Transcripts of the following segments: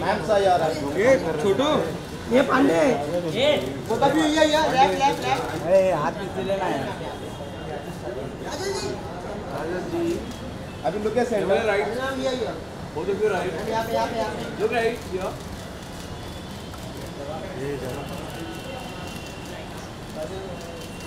Ma'am रहा है ये छोटू, ये पांडे वो कभी ये ये लेफ़्ट लेफ़्ट लेफ़्ट अरे हाथ पीछे लेना है। अभी लुक एट सेंटर राइट नाम ये ये बोथ ऑफ़ यू राइट यहाँ पे यहाँ पे यहाँ पे लुक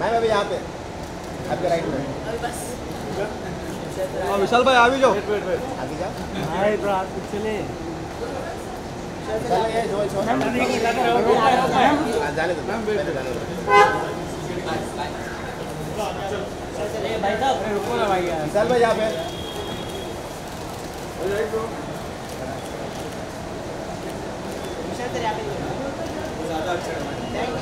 मैम अभी यहाँ पे। आपके राइट में। विशाल भाई आ भी जाओ। आगे जाओ। हाँ हाथ पीछे ले चलो हाँ, विशाल भाई यहाँ पे। ज़्यादा अच्छा है